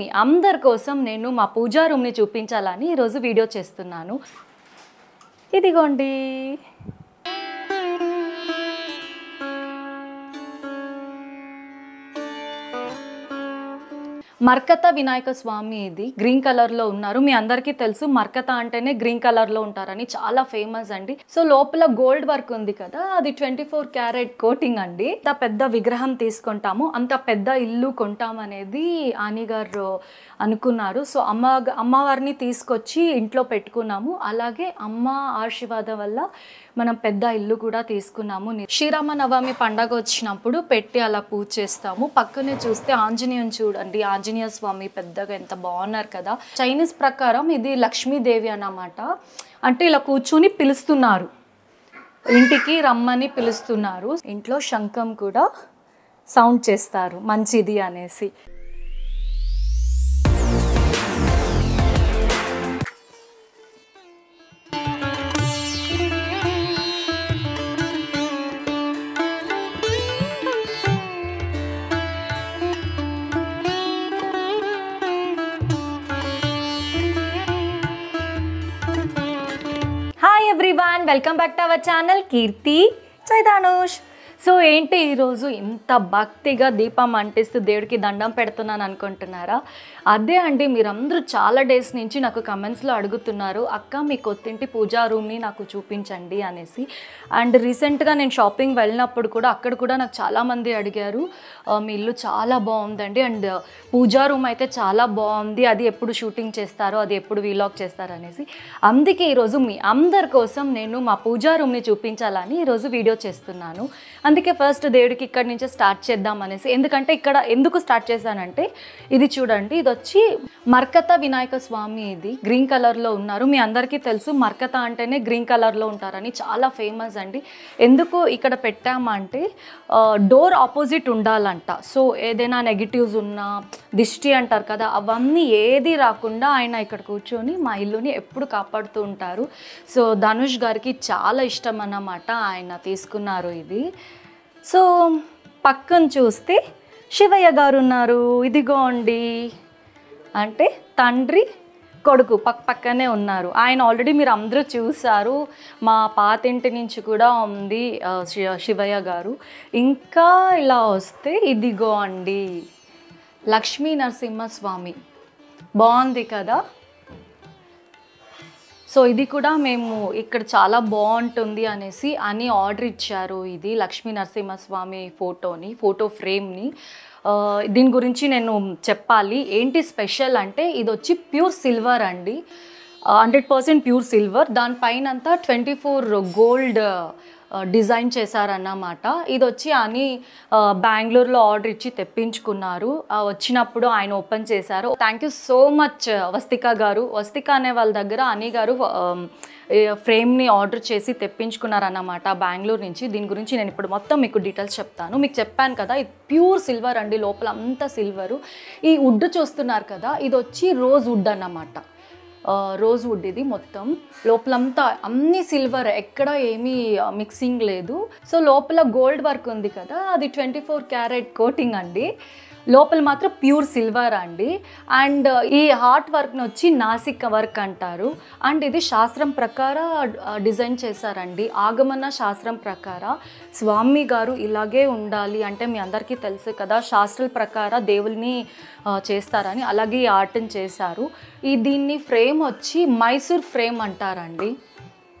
మీ అందరి కోసం నేను మా పూజా రూమ్ని చూపించాలని ఈరోజు వీడియో చేస్తున్నాను. ఇదిగోండి. మర్కత వినాయక స్వామి ఇది గ్రీన్ కలర్లో ఉన్నారు. మీ అందరికీ తెలుసు మర్కత అంటేనే గ్రీన్ కలర్లో ఉంటారని చాలా ఫేమస్ అండి. సో లోపల గోల్డ్ వర్క్ ఉంది కదా అది ట్వంటీ ఫోర్ క్యారెట్ కోటింగ్ అండి. అంత పెద్ద విగ్రహం తీసుకుంటాము అంత పెద్ద ఇల్లు కొంటామనేది ఆనిగారు అనుకున్నారు. సో అమ్మ అమ్మవారిని తీసుకొచ్చి ఇంట్లో పెట్టుకున్నాము. అలాగే అమ్మ ఆశీర్వాదం వల్ల మనం పెద్ద ఇల్లు కూడా తీసుకున్నాము. శ్రీరామ నవమి పండగ వచ్చినప్పుడు పెట్టి అలా పూజ చేస్తాము. పక్కనే చూస్తే ఆంజనేయం చూడండి ఆంజనేయ ఆంజనేయ స్వామి పెద్దగా ఎంత బాగున్నారు కదా. చైనీస్ ప్రకారం ఇది లక్ష్మీదేవి అన్నమాట. అంటే ఇలా కూర్చుని పిలుస్తున్నారు. ఇంటికి రమ్మని పిలుస్తున్నారు. ఇంట్లో శంఖం కూడా సౌండ్ చేస్తారు. మంచిది అనేసి. Welcome back to our channel Keerthi చైతానుష్ so ఏంటి ఈరోజు ఇంత భక్తిగా దీపం అంటిస్తూ దేవుడికి దండం పెడుతున్నాను అనుకుంటున్నారా? అదే అండి మీరందరూ చాలా డేస్ నుంచి నాకు కమెంట్స్లో అడుగుతున్నారు అక్క మీ కొత్తింటి పూజా రూమ్ని నాకు చూపించండి అనేసి. అండ్ రీసెంట్గా నేను షాపింగ్ వెళ్ళినప్పుడు కూడా అక్కడ కూడా నాకు చాలామంది అడిగారు మీ ఇల్లు చాలా బాగుందండి అండ్ పూజా రూమ్ అయితే చాలా బాగుంది అది ఎప్పుడు షూటింగ్ చేస్తారో అది ఎప్పుడు వీలాగ్ చేస్తారో అనేసి. అందుకే ఈరోజు మీ అందరి కోసం నేను మా పూజా రూమ్ని చూపించాలని ఈరోజు వీడియో చేస్తున్నాను. అందుకే ఫస్ట్ దేవుడికి ఇక్కడి నుంచే స్టార్ట్ చేద్దాం అనేసి. ఎందుకంటే ఇక్కడ ఎందుకు స్టార్ట్ చేశానంటే ఇది చూడండి ఇది వచ్చి మర్కత వినాయక స్వామి ఇది. గ్రీన్ కలర్లో ఉన్నారు. మీ అందరికీ తెలుసు మర్కత అంటేనే గ్రీన్ కలర్లో ఉంటారని చాలా ఫేమస్ అండి. ఎందుకు ఇక్కడ పెట్టామంటే డోర్ ఆపోజిట్ ఉండాలంట. సో ఏదైనా నెగిటివ్స్ ఉన్నా దిష్టి అంటారు కదా అవన్నీ ఏది రాకుండా ఆయన ఇక్కడ కూర్చొని మా ఇల్లుని ఎప్పుడు కాపాడుతూ ఉంటారు. సో ధనుష్ గారికి చాలా ఇష్టం అన్నమాట ఆయన తీసుకున్నారు ఇది. సో పక్కన చూస్తే శివయ్య గారు ఉన్నారు. ఇదిగోండి. అంటే తండ్రి కొడుకు పక్క పక్కనే ఉన్నారు. ఆయన ఆల్రెడీ మీరు అందరూ చూసారు మా పాతింటి నుంచి కూడా ఉంది శి- శివయ్య గారు. ఇంకా ఇలా వస్తే ఇదిగో అండి లక్ష్మీ నరసింహస్వామి. బాగుంది కదా? సో ఇది కూడా మేము ఇక్కడ చాలా బాగుంటుంది అనేసి అని ఆర్డర్ ఇచ్చారు ఇది లక్ష్మీ నరసింహస్వామి ఫోటోని ఫోటో ఫ్రేమ్ని. దీని గురించి నేను చెప్పాలి. ఏంటి స్పెషల్ అంటే ఇది వచ్చి ప్యూర్ సిల్వర్ అండి. Hundred percent pure silver. దానిపైన అంతా ట్వంటీ ఫోర్ గోల్డ్ డిజైన్ చేశారన్నమాట. ఇది వచ్చి అని బెంగళూరులో ఆర్డర్ ఇచ్చి తెప్పించుకున్నారు. వచ్చినప్పుడు ఆయన ఓపెన్ చేశారు. Thank you so much Vastika గారు. వస్తిక అనే వాళ్ళ దగ్గర అని గారు ఫ్రేమ్ని ఆర్డర్ చేసి తెప్పించుకున్నారన్నమాట బెంగళూరు నుంచి. దీని గురించి నేను ఇప్పుడు మొత్తం మీకు డీటెయిల్స్ చెప్తాను. మీకు చెప్పాను కదా ఇది ప్యూర్ సిల్వర్ అండి లోపల అంతా సిల్వరు. ఈ వుడ్ చూస్తున్నారు కదా ఇది వచ్చి రోజ్ వుడ్ అన్నమాట. రోజ్ వుడ్ ఇది మొత్తం. లోపలంతా అన్ని సిల్వర్ ఎక్కడ ఏమీ మిక్సింగ్ లేదు. సో లోపల గోల్డ్ వర్క్ ఉంది కదా అది ట్వంటీ ఫోర్ క్యారెట్ కోటింగ్ అండి. లోపల మాత్రం ప్యూర్ సిల్వర్ అండి. అండ్ ఈ హార్ట్ వర్క్ని వచ్చి నాసిక్ వర్క్ అంటారు. అండ్ ఇది శాస్త్రం ప్రకార డిజైన్ చేశారండి. ఆగమన శాస్త్రం ప్రకారం. స్వామి గారు ఇలాగే ఉండాలి అంటే మీ అందరికీ తెలుసు కదా శాస్త్రాల ప్రకార దేవుల్ని చేస్తారని అలాగే ఈ ఆర్ట్ని చేశారు. ఈ దీన్ని ఫ్రేమ్ వచ్చి మైసూర్ ఫ్రేమ్ అంటారండి.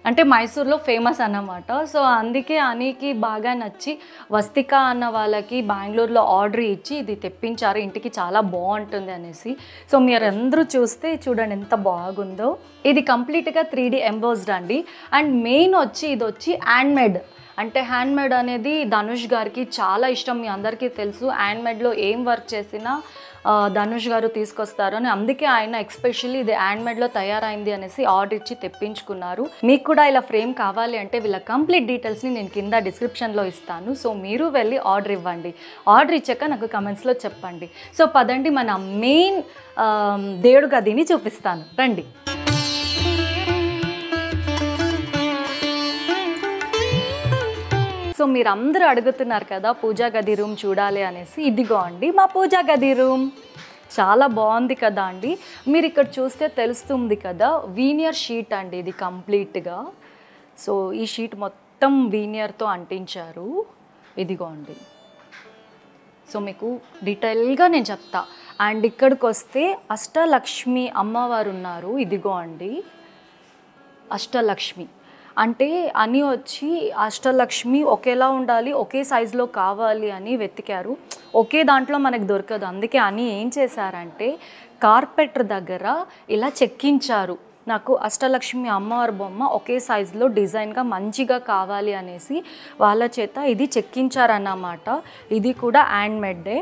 అంటే మైసూర్లో ఫేమస్ అన్నమాట. సో అందుకే అనికి బాగా నచ్చి వస్తిక అన్న వాళ్ళకి బెంగళూరులో ఆర్డర్ ఇచ్చి ఇది తెప్పించారు. ఇంటికి చాలా బాగుంటుంది అనేసి. సో మీరు అందరూ చూస్తే చూడండి ఎంత బాగుందో. ఇది కంప్లీట్గా త్రీ డీ ఎంబోస్డ్ అండి. అండ్ మెయిన్ వచ్చి ఇది వచ్చి హ్యాండ్మేడ్. అంటే హ్యాండ్మేడ్ అనేది ధనుష్ గారికి చాలా ఇష్టం. మీ అందరికీ తెలుసు. హ్యాండ్మేడ్లో ఏం వర్క్ చేసినా ధనుష్ గారు తీసుకొస్తారు అని. అందుకే ఆయన ఎక్స్పెషల్లీ ఇది హ్యాండ్మేడ్లో తయారైంది అనేసి ఆర్డర్ ఇచ్చి తెప్పించుకున్నారు. మీకు కూడా ఇలా ఫ్రేమ్ కావాలి అంటే వీళ్ళ కంప్లీట్ డీటెయిల్స్ని నేను కింద డిస్క్రిప్షన్లో ఇస్తాను. సో మీరు వెళ్ళి ఆర్డర్ ఇవ్వండి. ఆర్డర్ ఇచ్చాక నాకు కమెంట్స్లో చెప్పండి. సో పదండి మన మెయిన్ దేవుడు గదిని చూపిస్తాను. రండి. సో మీరు అందరూ అడుగుతున్నారు కదా పూజా గది రూమ్ చూడాలి అనేసి. ఇదిగో అండి మా పూజా గది రూమ్. చాలా బాగుంది కదా అండి. మీరు ఇక్కడ చూస్తే తెలుస్తుంది కదా వీనియర్ షీట్ అండి ఇది కంప్లీట్గా. సో ఈ షీట్ మొత్తం వీనియర్తో అంటించారు. ఇదిగో అండి. సో మీకు డీటెయిల్గా నేను చెప్తా. అండ్ ఇక్కడికి వస్తే అష్టలక్ష్మి అమ్మవారు ఉన్నారు. ఇదిగో అండి. అష్టలక్ష్మి. అంటే అని వచ్చి అష్టలక్ష్మి ఒకేలా ఉండాలి ఒకే సైజులో కావాలి అని వెతికారు. ఒకే దాంట్లో మనకు దొరకదు. అందుకే అని ఏం చేశారంటే కార్పెటర్ దగ్గర ఇలా చెక్కించారు. నాకు అష్టలక్ష్మి అమ్మవారి బొమ్మ ఒకే సైజులో డిజైన్గా మంచిగా కావాలి అనేసి వాళ్ళ చేత ఇది చెక్కించారన్నమాట. ఇది కూడా హ్యాండ్ మేడ్డే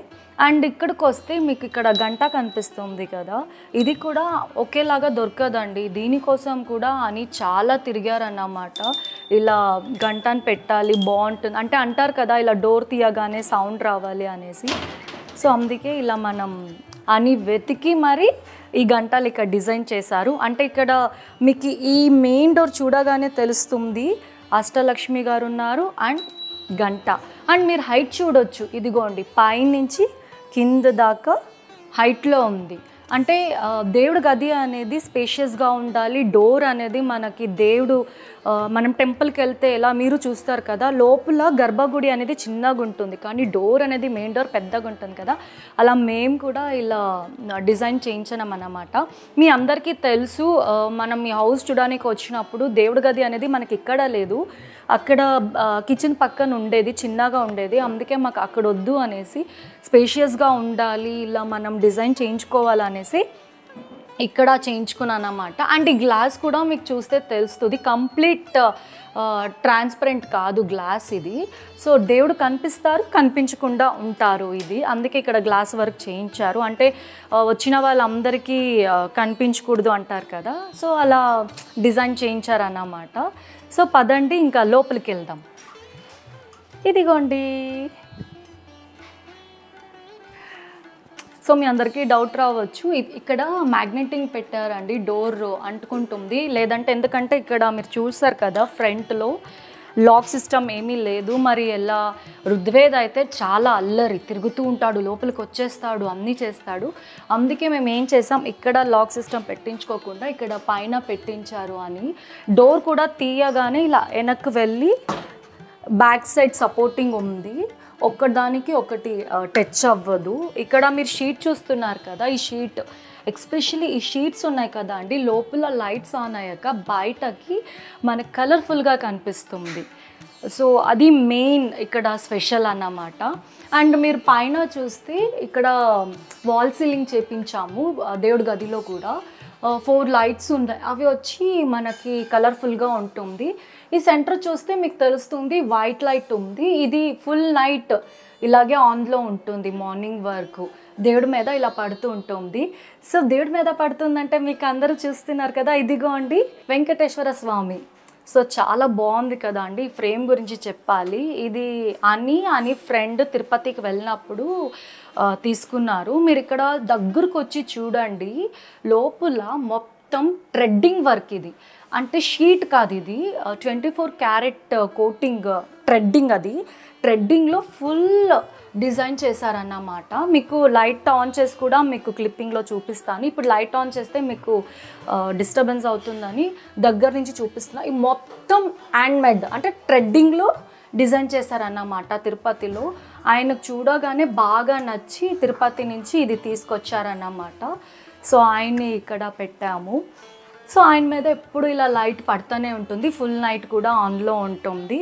అండ్ ఇక్కడికి వస్తే మీకు ఇక్కడ గంట కనిపిస్తుంది కదా. ఇది కూడా ఒకేలాగా దొరకదండి. దీనికోసం కూడా అని చాలా తిరిగారన్నమాట. ఇలా గంటను పెట్టాలి బాగుంటుంది అంటే అంటారు కదా ఇలా డోర్ తీయగానే సౌండ్ రావాలి అనేసి. సో అందుకే ఇలా మనం అని వెతికి మరి ఈ గంటలు ఇక్కడ డిజైన్ చేశారు. అంటే ఇక్కడ మీకు ఈ మెయిన్ డోర్ చూడగానే తెలుస్తుంది అష్టలక్ష్మి గారు ఉన్నారు అండ్ గంట. అండ్ మీరు హైట్ చూడొచ్చు. ఇదిగోండి పైనుంచి కింద దాకా హైట్లో ఉంది. అంటే దేవుడు గది అనేది స్పేషియస్గా ఉండాలి. డోర్ అనేది మనకి దేవుడు మనం టెంపుల్కి వెళ్తే ఎలా మీరు చూస్తారు కదా లోపల గర్భగుడి అనేది చిన్నగా ఉంటుంది. కానీ డోర్ అనేది మెయిన్ డోర్ పెద్దగా ఉంటుంది కదా. అలా మేము కూడా ఇలా డిజైన్ చేయించాం అన్నమాట. మీ అందరికీ తెలుసు మనం ఈ హౌస్ చూడడానికి వచ్చినప్పుడు దేవుడి గది అనేది మనకి ఇక్కడ లేదు. అక్కడ కిచెన్ పక్కన ఉండేది చిన్నగా ఉండేది. అందుకే మాకు అక్కడ వద్దు అనేసి స్పేషియస్గా ఉండాలి ఇలా మనం డిజైన్ చేయించుకోవాలనేసి ఇక్కడ చేయించుకున్నాను అన్నమాట అండ్ ఈ గ్లాస్ కూడా మీకు చూస్తే తెలుస్తుంది కంప్లీట్ ట్రాన్స్పరెంట్ కాదు గ్లాస్ ఇది. సో దేవుడు కనిపిస్తారు కనిపించకుండా ఉంటారు ఇది. అందుకే ఇక్కడ గ్లాస్ వర్క్ చేయించారు. అంటే వచ్చిన వాళ్ళందరికీ కనిపించకూడదు అంటారు కదా. సో అలా డిజైన్ చేయించారన్నమాట. సో పదండి ఇంకా లోపలికి వెళ్దాం ఇదిగోండి. సో మీ అందరికీ డౌట్ రావచ్చు ఇక్కడ మ్యాగ్నెటింగ్ పెట్టారండి డోర్ అంటుకుంటుంది. లేదంటే ఎందుకంటే ఇక్కడ మీరు చూసారు కదా ఫ్రంట్లో లాక్ సిస్టమ్ ఏమీ లేదు. మరి ఎలా? రుద్వేద్ అయితే చాలా అల్లరి తిరుగుతూ ఉంటాడు లోపలికి వచ్చేస్తాడు అన్నీ చేస్తాడు. అందుకే మేము ఏం చేసాం? ఇక్కడ లాక్ సిస్టమ్ పెట్టించుకోకుండా ఇక్కడ పైన పెట్టించారు అని. డోర్ కూడా తీయగానే ఇలా వెనక్కి వెళ్ళి బ్యాక్ సైడ్ సపోర్టింగ్ ఉంది. ఒక్కదానికి ఒకటి టచ్ అవ్వదు. ఇక్కడ మీరు షీట్ చూస్తున్నారు కదా ఈ షీట్. ఎక్స్పెషల్లీ ఈ షీట్స్ ఉన్నాయి కదా అండి లోపల లైట్స్ ఆన్ అయ్యాక బయటకి మనకు కలర్ఫుల్గా కనిపిస్తుంది. సో అది మెయిన్ ఇక్కడ స్పెషల్ అన్నమాట. అండ్ మీరు పైన చూస్తే ఇక్కడ వాల్ సీలింగ్ చేపించాము దేవుడి గదిలో కూడా. ఫోర్ లైట్స్ ఉన్నాయి. అవి వచ్చి మనకి కలర్ఫుల్గా ఉంటుంది. ఈ సెంటర్ చూస్తే మీకు తెలుస్తుంది వైట్ లైట్ ఉంది. ఇది ఫుల్ నైట్ ఇలాగే ఆన్లో ఉంటుంది మార్నింగ్ వరకు దేవుడి మీద ఇలా పడుతూ ఉంటుంది. సో దేవుడి మీద పడుతుందంటే మీకు అందరూ చూస్తున్నారు కదా ఇదిగో అండి వెంకటేశ్వర స్వామి. సో చాలా బాగుంది కదా అండి ఈ ఫ్రేమ్ గురించి చెప్పాలి. ఇది అని అని ఫ్రెండ్ తిరుపతికి వెళ్ళినప్పుడు తీసుకున్నారు. మీరు ఇక్కడ దగ్గరకు వచ్చి చూడండి. లోపల మొత్తం ట్రెడ్డింగ్ వర్క్ ఇది. అంటే షీట్ కాదు ఇది. Twenty four carat coating threading అది. ట్రెడ్డింగ్లో ఫుల్ డిజైన్ చేశారన్నమాట. మీకు లైట్ ఆన్ చేసి కూడా మీకు క్లిప్పింగ్లో చూపిస్తాను. ఇప్పుడు లైట్ ఆన్ చేస్తే మీకు డిస్టర్బెన్స్ అవుతుందని దగ్గర నుంచి చూపిస్తున్నా. ఈ మొత్తం హ్యాండ్ మేడ్ అంటే ట్రెడ్డింగ్లో డిజైన్ చేశారన్నమాట తిరుపతిలో. ఆయనకు చూడగానే బాగా నచ్చి తిరుపతి నుంచి ఇది తీసుకొచ్చారన్నమాట. సో ఆయన్ని ఇక్కడ పెట్టాము. సో ఆయన మీద ఎప్పుడు ఇలా లైట్ పడుతూనే ఉంటుంది. ఫుల్ నైట్ కూడా ఆన్లో ఉంటుంది.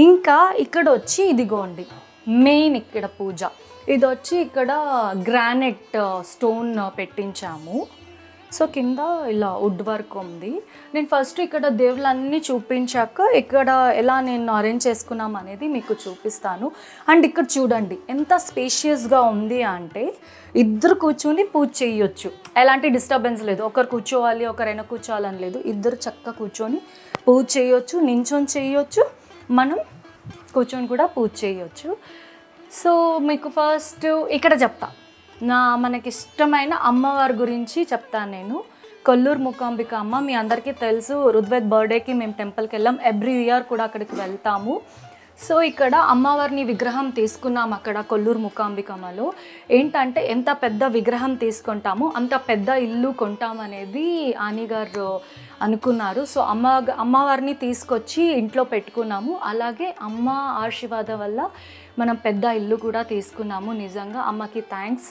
ఇంకా ఇక్కడ వచ్చి ఇదిగోండి మెయిన్ ఇక్కడ పూజ. ఇది వచ్చి ఇక్కడ గ్రానైట్ స్టోన్ uh, uh, పెట్టించాము. సో కింద ఇలా వుడ్ వర్క్ ఉంది. నేను ఫస్ట్ ఇక్కడ దేవుళ్ళన్నీ చూపించాక ఇక్కడ ఎలా నేను అరేంజ్ చేసుకున్నాం అనేది మీకు చూపిస్తాను. అండ్ ఇక్కడ చూడండి ఎంత స్పేషియస్గా ఉంది అంటే ఇద్దరు కూర్చొని పూజ చేయొచ్చు. ఎలాంటి డిస్టర్బెన్స్ లేదు. ఒకరు కూర్చోవాలి ఒకరైనా కూర్చోవాలని లేదు. ఇద్దరు చక్కగా కూర్చొని పూజ చేయొచ్చు నించొని చేయొచ్చు. మనం కూర్చొని కూడా పూజ చేయొచ్చు. సో మీకు ఫస్ట్ ఇక్కడ చెప్తా. నా మనకి ఇష్టమైన అమ్మవారి గురించి చెప్తాను నేను. కొల్లూరు ముఖాంబిక అమ్మ మీ అందరికీ తెలుసు రుద్వేద్ బర్త్డేకి మేము టెంపుల్కి వెళ్ళాం. ఎవ్రీ ఇయర్ కూడా అక్కడికి వెళ్తాము. సో ఇక్కడ అమ్మవారిని విగ్రహం తీసుకున్నాం అక్కడ కొల్లూరు ముఖాంబికమలో. ఏంటంటే ఎంత పెద్ద విగ్రహం తీసుకుంటామో అంత పెద్ద ఇల్లు కొంటామనేది ఆనిగారు అనుకున్నారు. సో అమ్మ అమ్మవారిని తీసుకొచ్చి ఇంట్లో పెట్టుకున్నాము. అలాగే అమ్మ ఆశీర్వాదం వల్ల మనం పెద్ద ఇల్లు కూడా తీసుకున్నాము నిజంగా. అమ్మకి థ్యాంక్స్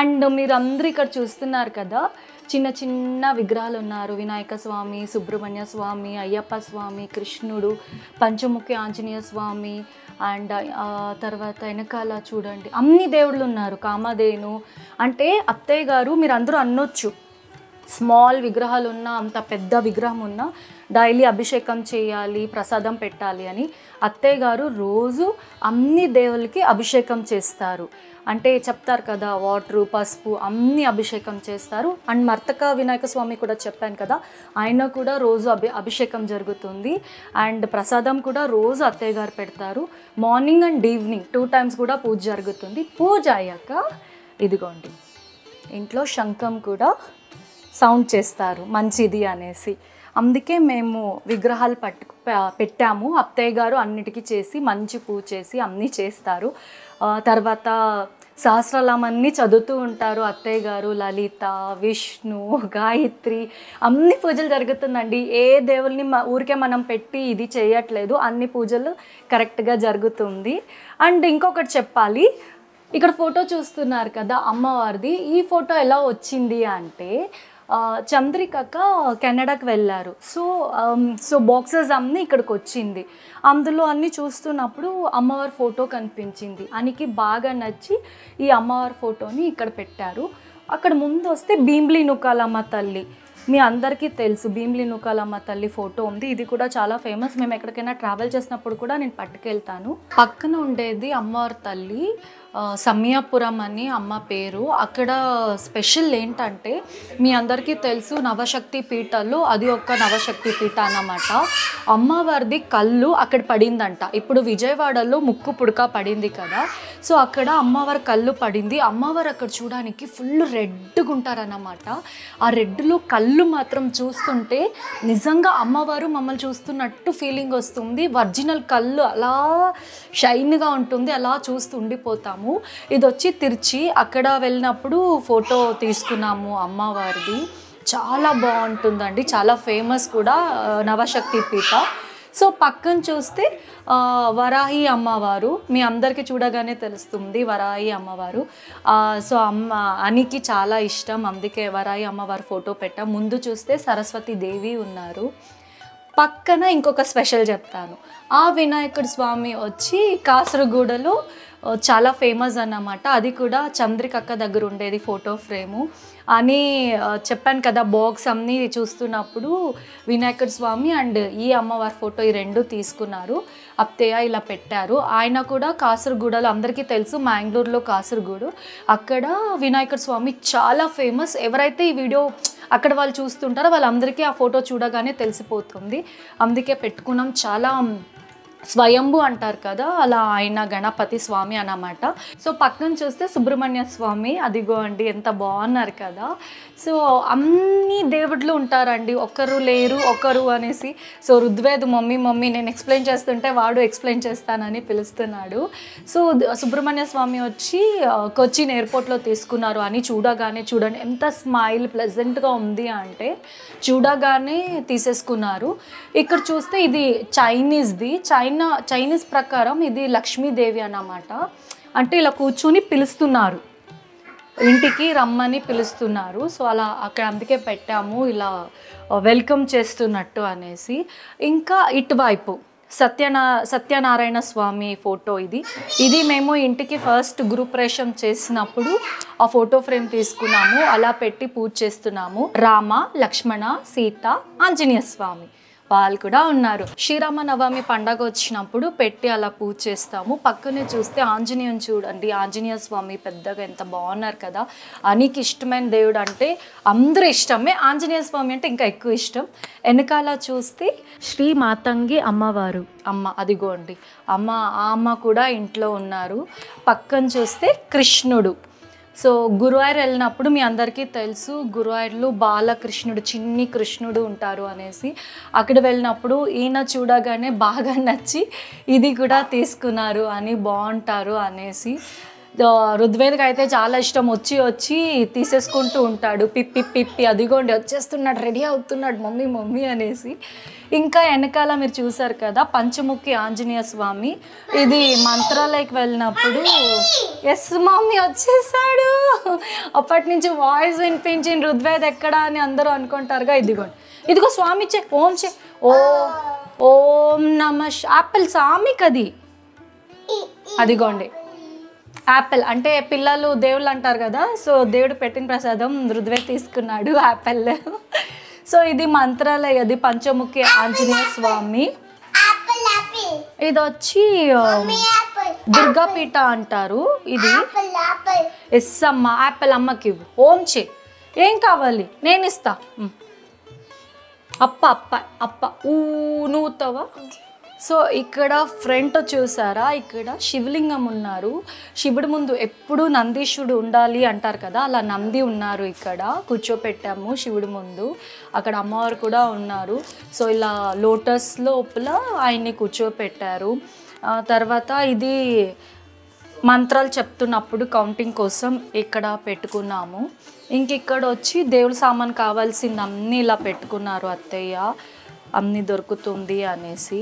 అండ్ మీరు అందరూ ఇక్కడ చూస్తున్నారు కదా చిన్న చిన్న విగ్రహాలు ఉన్నారు. వినాయక స్వామి సుబ్రహ్మణ్య స్వామి అయ్యప్ప స్వామి కృష్ణుడు పంచముఖి ఆంజనేయ స్వామి అండ్ తర్వాత వెనకాల చూడండి. అన్ని దేవుళ్ళు ఉన్నారు. కామధేను అంటే అత్తయ్య గారు మీరు అందరూ అనొచ్చు. స్మాల్ విగ్రహాలు ఉన్న అంత పెద్ద విగ్రహం ఉన్న డైలీ అభిషేకం చేయాలి ప్రసాదం పెట్టాలి అని అత్తయ్య గారు రోజు అన్ని దేవులకి అభిషేకం చేస్తారు. అంటే చెప్తారు కదా వాటర్ పసుపు అన్ని అభిషేకం చేస్తారు. అండ్ మర్తక వినాయక స్వామి కూడా చెప్పాను కదా ఆయన కూడా రోజు అభి అభిషేకం జరుగుతుంది. అండ్ ప్రసాదం కూడా రోజు అత్తయ్య గారు పెడతారు. Morning and evening two times కూడా పూజ జరుగుతుంది. పూజ అయ్యాక ఇదిగోండి ఇంట్లో శంఖం కూడా సౌండ్ చేస్తారు మంచిది అనేసి. అందుకే మేము విగ్రహాలు పట్టు పెట్టాము. అత్తయ్య గారు అన్నిటికీ చేసి మంచి పూజ చేసి అన్నీ చేస్తారు. తర్వాత సహస్రనామాన్ని చదువుతూ ఉంటారు అత్తయ్య గారు లలిత విష్ణు గాయత్రి. అన్ని పూజలు జరుగుతుందండి. ఏ దేవుల్ని ఊరికే మనం పెట్టి ఇది చేయట్లేదు. అన్ని పూజలు కరెక్ట్గా జరుగుతుంది. అండ్ ఇంకొకటి చెప్పాలి. ఇక్కడ ఫోటో చూస్తున్నారు కదా అమ్మవారిది. ఈ ఫోటో ఎలా వచ్చింది అంటే చంద్రికక్క కెనడాకి వెళ్ళారు. సో సో బాక్సెస్ అన్నీ ఇక్కడికి వచ్చింది. అందులో అన్నీ చూస్తున్నప్పుడు అమ్మవారి ఫోటో కనిపించింది. అనికి బాగా నచ్చి ఈ అమ్మవారి ఫోటోని ఇక్కడ పెట్టారు. అక్కడ ముందు వస్తే భీమ్లీ నుకాలమ్మ తల్లి. మీ అందరికీ తెలుసు భీమ్లీ నుకాలమ్మ తల్లి ఫోటో ఉంది. ఇది కూడా చాలా ఫేమస్ మేము ఎక్కడికైనా ట్రావెల్ చేసినప్పుడు కూడా నేను పట్టుకెళ్తాను. పక్కన ఉండేది అమ్మవారి తల్లి. సమయాపురం అని అమ్మ పేరు. అక్కడ స్పెషల్ ఏంటంటే మీ అందరికీ తెలుసు నవశక్తి పీఠాలు అది ఒక నవశక్తి పీఠ అన్నమాట. అమ్మవారిది కళ్ళు అక్కడ పడిందంట. ఇప్పుడు విజయవాడలో ముక్కు పుడక పడింది కదా. సో అక్కడ అమ్మవారి కళ్ళు పడింది. అమ్మవారు అక్కడ చూడడానికి ఫుల్ రెడ్గా ఉంటారన్నమాట ఆ రెడ్లో కళ్ళు మాత్రం చూస్తుంటే నిజంగా అమ్మవారు మమ్మల్ని చూస్తున్నట్టు ఫీలింగ్ వస్తుంది. ఒరిజినల్ కళ్ళు అలా షైన్గా ఉంటుంది అలా చూస్తూ ఉండిపోతాం వెళ్ళాము ఇది వచ్చి తిరుచి అక్కడ వెళ్ళినప్పుడు ఫోటో తీసుకున్నాము అమ్మవారిది చాలా బాగుంటుందండి. చాలా ఫేమస్ కూడా నవశక్తి పీఠ. సో పక్కన చూస్తే వరాహి అమ్మవారు. మీ అందరికీ చూడగానే తెలుస్తుంది వరాహి అమ్మవారు. సో అమ్మ అనికి చాలా ఇష్టం. అందుకే వరాహి అమ్మవారు ఫోటో పెట్టా. ముందు చూస్తే సరస్వతి దేవి ఉన్నారు. పక్కన ఇంకొక స్పెషల్ చెప్తాను. ఆ వినాయకుడి స్వామి వచ్చి కాసరగూడలో చాలా ఫేమస్ అన్నమాట. అది కూడా చంద్రికక్క దగ్గర ఉండేది ఫోటో ఫ్రేము అని చెప్పాను కదా బాక్స్ అన్ని చూస్తున్నప్పుడు వినాయకుడు స్వామి అండ్ ఈ అమ్మవారి ఫోటో ఈ రెండు తీసుకున్నారు. అప్తయ్య ఇలా పెట్టారు. ఆయన కూడా కాసరగూడలో అందరికీ తెలుసు మ్యాంగ్లూరులో కాసరగూడు. అక్కడ వినాయకుడు స్వామి చాలా ఫేమస్ ఎవరైతే ఈ వీడియో అక్కడ వాళ్ళు చూస్తుంటారో వాళ్ళందరికీ ఆ ఫోటో చూడగానే తెలిసిపోతుంది. అందుకే పెట్టుకున్నాం. చాలా స్వయంభు అంటారు కదా అలా ఆయన గణపతి స్వామి అన్నమాట. సో పక్కన చూస్తే సుబ్రహ్మణ్య స్వామి అదిగో అండి ఎంత బాగున్నారు కదా. సో అన్ని దేవుళ్ళు ఉంటారండి. ఒకరు లేరు ఒకరు అనేసి. సో రుద్వేద్ మమ్మీ మమ్మీ నేను ఎక్స్ప్లెయిన్ చేస్తుంటే వాడు ఎక్స్ప్లెయిన్ చేస్తానని పిలుస్తున్నాడు. సో సుబ్రహ్మణ్య స్వామి వచ్చి కొచ్చిన్ ఎయిర్పోర్ట్లో తీసుకున్నారు అని చూడగానే చూడండి ఎంత స్మైల్ ప్లెజెంట్గా ఉంది అంటే చూడగానే తీసేసుకున్నారు. ఇక్కడ చూస్తే ఇది చైనీస్ది చైనా చైనీస్ ప్రకారం ఇది లక్ష్మీదేవి అన్నమాట. అంటే ఇలా కూర్చొని పిలుస్తున్నారు. ఇంటికి రమ్మని పిలుస్తున్నారు. సో అలా అక్కడ అందుకే పెట్టాము ఇలా వెల్కమ్ చేస్తున్నట్టు అనేసి. ఇంకా ఇటువైపు సత్యనా సత్యనారాయణ స్వామి ఫోటో ఇది. ఇది మేము ఇంటికి ఫస్ట్ గృహప్రవేశం చేసినప్పుడు ఆ ఫోటో ఫ్రేమ్ తీసుకున్నాము. అలా పెట్టి పూజ చేస్తున్నాము. రామ లక్ష్మణ సీత ఆంజనేయ స్వామి. వాళ్ళు కూడా ఉన్నారు. శ్రీరామ నవమి పండగ వచ్చినప్పుడు పెట్టి అలా పూజ చేస్తాము. పక్కనే చూస్తే ఆంజనేయం చూడండి. ఆంజనేయ స్వామి పెద్దగా ఎంత బాగున్నారు కదా. అనికి ఇష్టమైన దేవుడు అంటే అందరూ ఇష్టమే. ఆంజనేయ స్వామి అంటే ఇంకా ఎక్కువ ఇష్టం. వెనకాల చూస్తే శ్రీ మాతంగి అమ్మవారు. అమ్మ అదిగోండి. అమ్మ ఆ అమ్మ కూడా ఇంట్లో ఉన్నారు. పక్కన చూస్తే కృష్ణుడు. సో గురువాయూర్ వెళ్ళినప్పుడు మీ అందరికీ తెలుసు గురువాయూర్లో బాలకృష్ణుడు చిన్ని కృష్ణుడు ఉంటారు అనేసి. అక్కడ వెళ్ళినప్పుడు ఈయన చూడగానే బాగా నచ్చి ఇది కూడా తీసుకున్నారు అని బాగుంటారు అనేసి. ద- అయితే చాలా ఇష్టం. వచ్చి వచ్చి తీసేసుకుంటూ ఉంటాడు. పిప్పి పిప్పి అదిగోండి వచ్చేస్తున్నాడు రెడీ అవుతున్నాడు మమ్మీ మమ్మీ అనేసి. ఇంకా వెనకాల మీరు చూసారు కదా పంచముఖి ఆంజనేయ స్వామి. ఇది మంత్రాలయకి వెళ్ళినప్పుడు ఎస్ మమ్మీ వచ్చేసాడు. అప్పటి నుంచి వాయిస్ వినిపించి రుద్వేద్ ఎక్కడ అని అందరూ అనుకుంటారుగా ఇదిగోండి. ఇదిగో స్వామి చే ఓం చే. ఓ ఓం నమ ఆపిల్ స్వామికి అది అదిగోండి. యాపిల్ అంటే పిల్లలు దేవుళ్ళు అంటారు కదా సో దేవుడు పెట్టిన ప్రసాదం రుద్వే తీసుకున్నాడు యాపిల్ సో ఇది మంత్రాలయ అది పంచముఖి ఆంజనేయ స్వామి. ఇది వచ్చి. దుర్గాపీఠ అంటారు ఇది. ఎస్ అమ్మ యాపిల్ అమ్మకి ఓం చే ఏం కావాలి నేను ఇస్తా. అప్ప అప్ప అప్ప ఊ నూతవా సో ఇక్కడ ఫ్రంట్ చూసారా? ఇక్కడ శివలింగం ఉన్నారు. శివుడి ముందు ఎప్పుడు నందీశుడు ఉండాలి అంటారు కదా? అలా నంది ఉన్నారు ఇక్కడ. కూర్చోపెట్టాము శివుడి ముందు. అక్కడ అమ్మవారు కూడా ఉన్నారు. సో ఇలా లోటస్ లోపల ఆయన్ని కూర్చోపెట్టారు. తర్వాత ఇది మంత్రాలు చెప్తున్నప్పుడు కౌంటింగ్ కోసం ఇక్కడ పెట్టుకున్నాము. ఇంక ఇక్కడ వచ్చి దేవుడి సామాన్ కావాల్సింది అన్నీ ఇలా పెట్టుకున్నారు అత్తయ్య. అన్నీ దొరుకుతుంది అనేసి.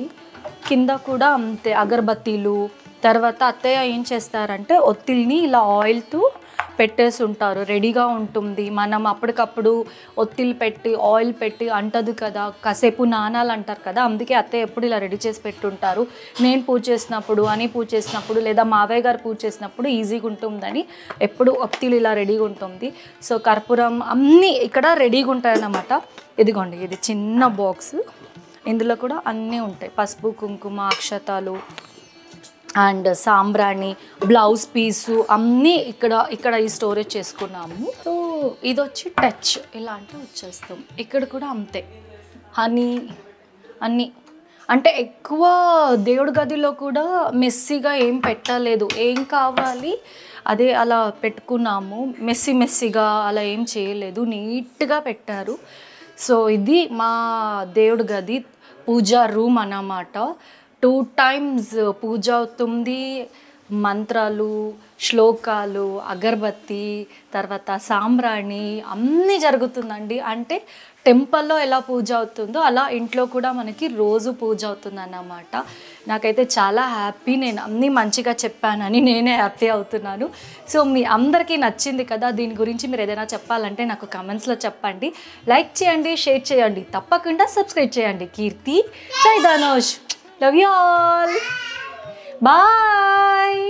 కింద కూడా అంతే అగరబత్తీలు తర్వాత అత్తయ్య ఏం చేస్తారంటే ఒత్తిల్ని ఇలా ఆయిల్తో పెట్టేసి ఉంటారు రెడీగా ఉంటుంది. మనం అప్పటికప్పుడు ఒత్తిళ్ళు పెట్టి ఆయిల్ పెట్టి అంటదు కదా కాసేపు నానాలు అంటారు కదా అందుకే అత్తయ్య ఎప్పుడు ఇలా రెడీ చేసి పెట్టుంటారు. నేను పూజ చేసినప్పుడు అని పూజ చేసినప్పుడు లేదా మావయ్య గారు పూజ చేసినప్పుడు ఈజీగా ఉంటుందని ఎప్పుడు ఒత్తిళ్ళు ఇలా రెడీగా ఉంటుంది. సో కర్పూరం అన్నీ ఇక్కడ రెడీగా ఉంటాయన్నమాట. ఇదిగోండి ఇది చిన్న బాక్స్. ఇందులో కూడా అన్నీ ఉంటాయి. పసుపు కుంకుమ అక్షతాలు అండ్ సాంబ్రాణి బ్లౌజ్ పీసు అన్నీ ఇక్కడ ఇక్కడ ఈ స్టోరేజ్ చేసుకున్నాము. సో ఇది వచ్చి టచ్ ఇలాంటివి వచ్చేస్తాం. ఇక్కడ కూడా అంతే. హనీ అన్నీ. అంటే ఎక్కువ దేవుడి గదిలో కూడా మెస్సీగా ఏం పెట్టలేదు. ఏం కావాలి? అదే అలా పెట్టుకున్నాము. మెస్సీ మెస్సీగా అలా ఏం చేయలేదు. నీట్గా పెట్టారు. సో ఇది మా దేవుడి గది. పూజా రూమ్ అన్నమాట. టూ టైమ్స్ పూజ అవుతుంది. మంత్రాలు శ్లోకాలు అగరబత్తి తర్వాత సాంబ్రాణి అన్నీ జరుగుతుందండి. అంటే టెంపుల్లో ఎలా పూజ అవుతుందో అలా ఇంట్లో కూడా మనకి రోజు పూజ అవుతుంది అన్నమాట నాకైతే చాలా హ్యాపీ నేను అన్నీ మంచిగా చెప్పానని నేనే హ్యాపీ అవుతున్నాను. సో మీ అందరికీ నచ్చింది కదా దీని గురించి మీరు ఏదైనా చెప్పాలంటే నాకు కమెంట్స్లో చెప్పండి. లైక్ చేయండి షేర్ చేయండి. తప్పకుండా సబ్స్క్రైబ్ చేయండి. Keerthi Jai Dhanush. Love you all bye